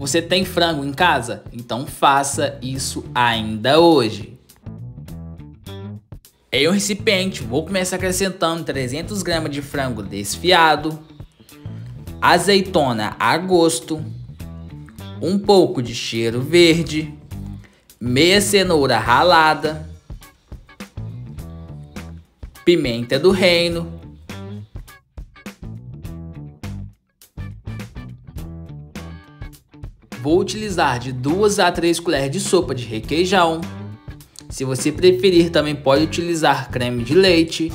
Você tem frango em casa? Então faça isso ainda hoje. Em um recipiente, vou começar acrescentando 300 gramas de frango desfiado, azeitona a gosto, um pouco de cheiro verde, meia cenoura ralada, pimenta do reino, Vou utilizar de 2 a 3 colheres de sopa de requeijão. Se você preferir, também pode utilizar creme de leite.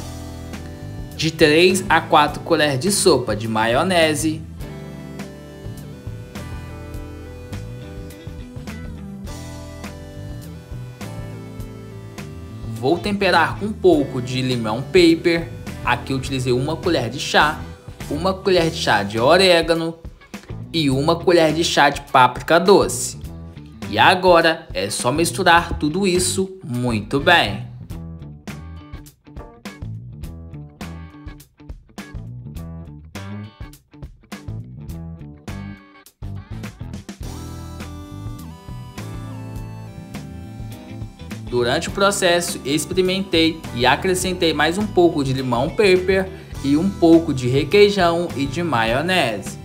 De 3 a 4 colheres de sopa de maionese. Vou temperar com um pouco de limão paper. Aqui utilizei uma colher de chá, uma colher de chá de orégano, e uma colher de chá de páprica doce. E agora é só misturar tudo isso muito bem. Durante o processo, experimentei e acrescentei mais um pouco de limão pepper e um pouco de requeijão e de maionese.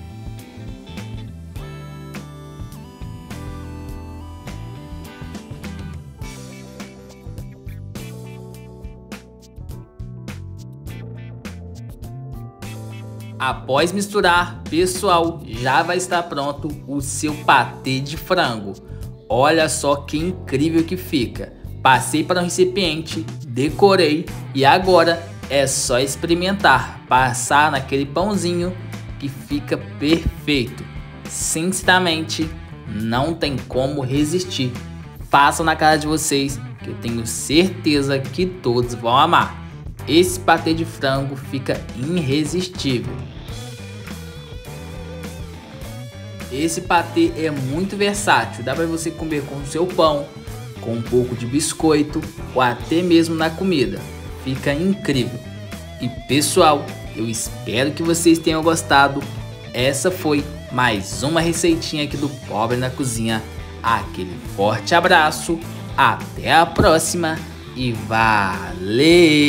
Após misturar, pessoal, já vai estar pronto o seu patê de frango. Olha só que incrível que fica. Passei para um recipiente, decorei e agora é só experimentar, passar naquele pãozinho que fica perfeito. Sinceramente, não tem como resistir. Façam na casa de vocês que eu tenho certeza que todos vão amar. Esse patê de frango fica irresistível. Esse patê é muito versátil, dá para você comer com o seu pão, com um pouco de biscoito ou até mesmo na comida. Fica incrível. E pessoal, eu espero que vocês tenham gostado. Essa foi mais uma receitinha aqui do Pobre na Cozinha. Aquele forte abraço, até a próxima e valeu!